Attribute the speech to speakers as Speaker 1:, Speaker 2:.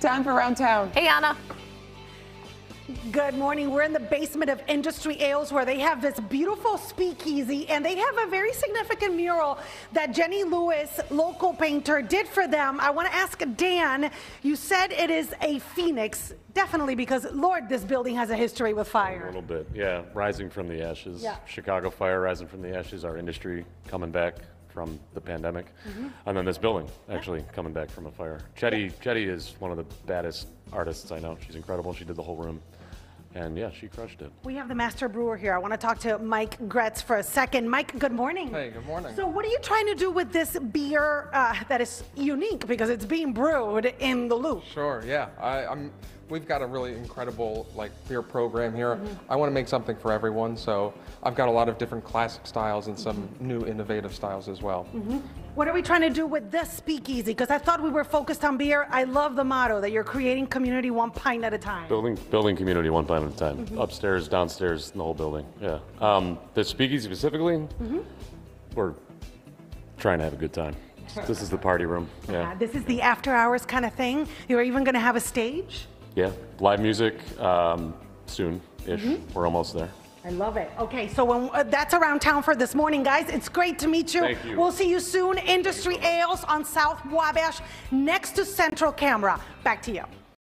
Speaker 1: Time for Around Town.
Speaker 2: Hey, Ana.
Speaker 3: Good morning. We're in the basement of Industry Ales where they have this beautiful speakeasy and they have a very significant mural that Jenny Lewis, local painter, did for them. I want to ask Dan, you said it is a phoenix. Definitely because, Lord, this building has a history with fire.
Speaker 4: A little bit, yeah. Rising from the ashes.
Speaker 3: Yeah.
Speaker 4: Chicago fire rising from the ashes. Our industry coming back from the pandemic, mm-hmm. and then this building actually coming back from a fire. Chetty, Chetty is one of the baddest artists I know. She's incredible. She did the whole room, and yeah, she crushed it.
Speaker 3: We have the master brewer here. I want to talk to Mike Gretz for a second. Mike, good morning.
Speaker 5: Hey, good morning.
Speaker 3: So, what are you trying to do with this beer uh, that is unique because it's being brewed in the loop?
Speaker 5: Sure, yeah. I, I'm. We've got a really incredible like beer program here. Mm-hmm. I want to make something for everyone, so I've got a lot of different classic styles and some mm-hmm. new innovative styles as well. Mm-hmm.
Speaker 3: What are we trying to do with this speakeasy? Because I thought we were focused on beer. I love the motto that you're creating community one pint at a time.
Speaker 4: Building, building community one time at a time. Upstairs, downstairs, the whole building. Yeah. Um, the speakeasy specifically, we're trying to have a good time. This is the party room.
Speaker 3: Uh,
Speaker 4: Yeah.
Speaker 3: this is the after hours kind of thing. You're even going to have a stage?
Speaker 4: Yeah. Live music um, soon-ish. We're almost there.
Speaker 3: I love it. Okay, so when, uh, that's around town for this morning, guys. It's great to meet you.
Speaker 4: Thank you.
Speaker 3: We'll see you soon. Industry Ales on South Wabash next to Central Camera. Back to you.